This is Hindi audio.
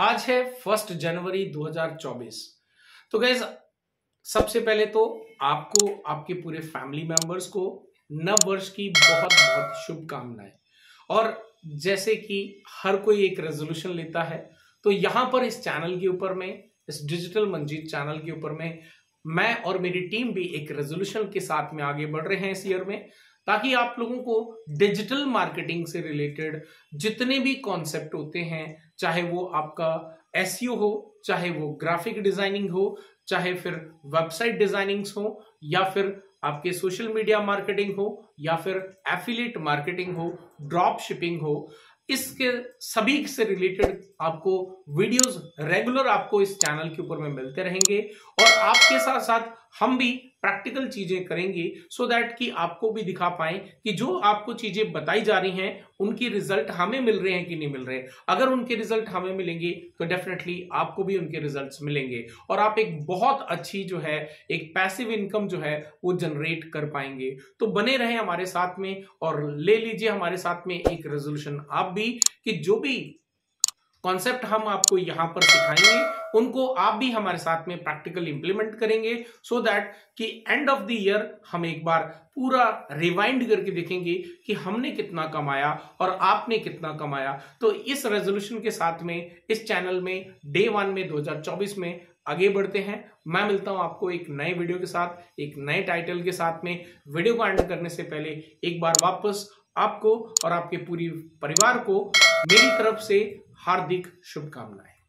आज है फ़र्स्ट जनवरी 2024 तो गैस सबसे पहले तो आपको, आपके पूरे फैमिली मेंबर्स को नव वर्ष की बहुत बहुत शुभकामनाएँ। और जैसे कि हर कोई एक रेजोल्यूशन लेता है तो यहाँ पर इस चैनल के ऊपर में, इस डिजिटल मंजीत चैनल के ऊपर में, मैं और मेरी टीम भी एक रेजोल्यूशन के साथ में आगे बढ़ रहे हैं इस ईयर में। ताकि आप लोगों को डिजिटल मार्केटिंग से रिलेटेड जितने भी कॉन्सेप्ट होते हैं, चाहे वो आपका एस e हो, चाहे वो ग्राफिक डिज़ाइनिंग हो, चाहे फिर वेबसाइट डिज़ाइनिंग हो, या फिर आपके सोशल मीडिया मार्केटिंग हो, या फिर एफिलेट मार्केटिंग हो ड्रॉप शिपिंग हो, इसके सभी से रिलेटेड आपको वीडियोस रेगुलर आपको इस चैनल के ऊपर में मिलते रहेंगे। और आपके साथ साथ हम भी प्रैक्टिकल चीज़ें करेंगे सो so दैट कि आपको भी दिखा पाए कि जो आपको चीज़ें बताई जा रही हैं, उनकी रिज़ल्ट हमें मिल रहे हैं कि नहीं मिल रहे। अगर उनके रिज़ल्ट हमें मिलेंगे तो डेफिनेटली आपको भी उनके रिजल्ट्स मिलेंगे। और आप एक बहुत अच्छी जो है, एक पैसिव इनकम जो है, वो जनरेट कर पाएँगे। तो बने रहे हमारे साथ में और ले लीजिए हमारे साथ में एक रेजोल्यूशन आप भी कि जो भी कॉन्सेप्ट हम आपको यहाँ पर सिखाएँगे, उनको आप भी हमारे साथ में प्रैक्टिकल इंप्लीमेंट करेंगे सो so दैट कि एंड ऑफ़ द ईयर हम एक बार पूरा रिवाइंड करके देखेंगे कि हमने कितना कमाया और आपने कितना कमाया। तो इस रेजोल्यूशन के साथ में, इस चैनल में डे वन में 2024 में आगे बढ़ते हैं। मैं मिलता हूँ आपको एक नए वीडियो के साथ, एक नए टाइटल के साथ में। वीडियो को एंड करने से पहले एक बार वापस आपको और आपके पूरी परिवार को मेरी तरफ़ से हार्दिक शुभकामनाएँ।